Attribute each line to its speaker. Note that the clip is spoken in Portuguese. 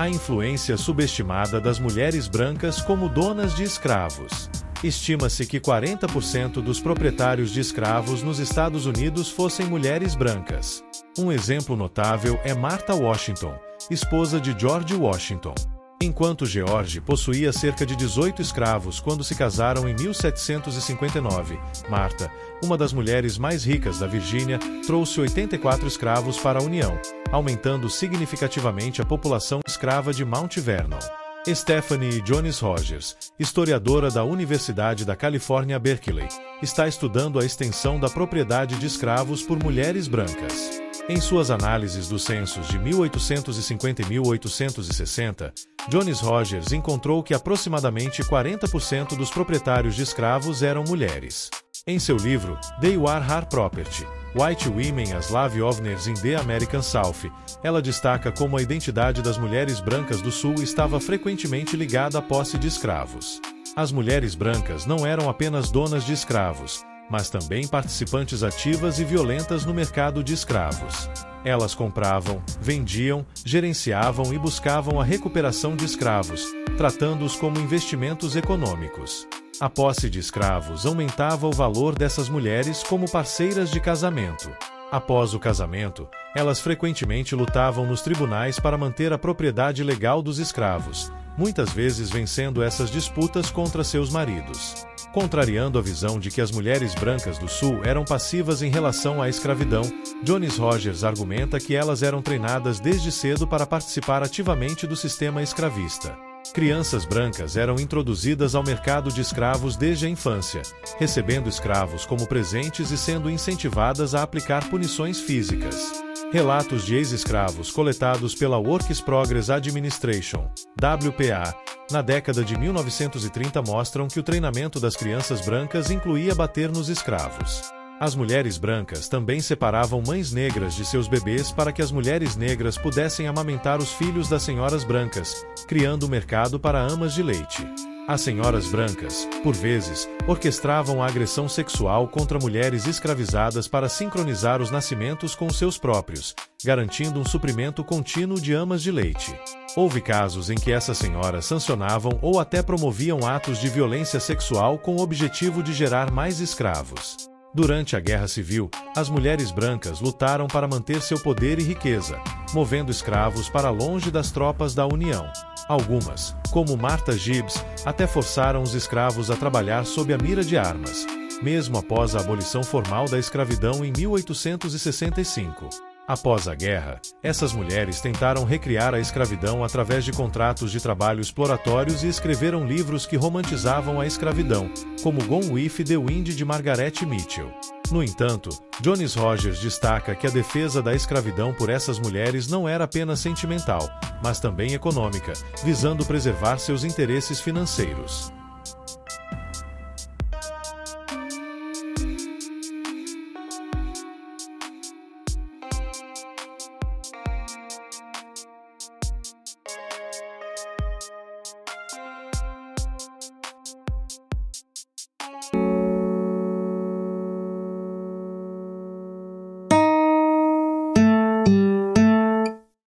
Speaker 1: A influência subestimada das mulheres brancas como donas de escravos. Estima-se que 40% dos proprietários de escravos nos Estados Unidos fossem mulheres brancas. Um exemplo notável é Martha Washington, esposa de George Washington. Enquanto George possuía cerca de 18 escravos quando se casaram em 1759, Martha, uma das mulheres mais ricas da Virgínia, trouxe 84 escravos para a União, aumentando significativamente a população escrava de Mount Vernon. Stephanie Jones Rogers, historiadora da Universidade da Califórnia Berkeley, está estudando a extensão da propriedade de escravos por mulheres brancas. Em suas análises dos censos de 1850 e 1860, Jones Rogers encontrou que aproximadamente 40% dos proprietários de escravos eram mulheres. Em seu livro, They Were Her Property, White Women as Slave Owners in the American South, ela destaca como a identidade das mulheres brancas do Sul estava frequentemente ligada à posse de escravos. As mulheres brancas não eram apenas donas de escravos, mas também participantes ativas e violentas no mercado de escravos. Elas compravam, vendiam, gerenciavam e buscavam a recuperação de escravos, tratando-os como investimentos econômicos. A posse de escravos aumentava o valor dessas mulheres como parceiras de casamento. Após o casamento, elas frequentemente lutavam nos tribunais para manter a propriedade legal dos escravos, muitas vezes vencendo essas disputas contra seus maridos. Contrariando a visão de que as mulheres brancas do Sul eram passivas em relação à escravidão, Jones Rogers argumenta que elas eram treinadas desde cedo para participar ativamente do sistema escravista. Crianças brancas eram introduzidas ao mercado de escravos desde a infância, recebendo escravos como presentes e sendo incentivadas a aplicar punições físicas. Relatos de ex-escravos coletados pela Works Progress Administration, WPA, na década de 1930 mostram que o treinamento das crianças brancas incluía bater nos escravos. As mulheres brancas também separavam mães negras de seus bebês para que as mulheres negras pudessem amamentar os filhos das senhoras brancas, criando o mercado para amas de leite. As senhoras brancas, por vezes, orquestravam a agressão sexual contra mulheres escravizadas para sincronizar os nascimentos com seus próprios, garantindo um suprimento contínuo de amas de leite. Houve casos em que essas senhoras sancionavam ou até promoviam atos de violência sexual com o objetivo de gerar mais escravos. Durante a Guerra Civil, as mulheres brancas lutaram para manter seu poder e riqueza, movendo escravos para longe das tropas da União. Algumas, como Martha Gibbs, até forçaram os escravos a trabalhar sob a mira de armas, mesmo após a abolição formal da escravidão em 1865. Após a guerra, essas mulheres tentaram recriar a escravidão através de contratos de trabalho exploratórios e escreveram livros que romantizavam a escravidão, como Gone with the Wind de Margaret Mitchell. No entanto, Jones Rogers destaca que a defesa da escravidão por essas mulheres não era apenas sentimental, mas também econômica, visando preservar seus interesses financeiros.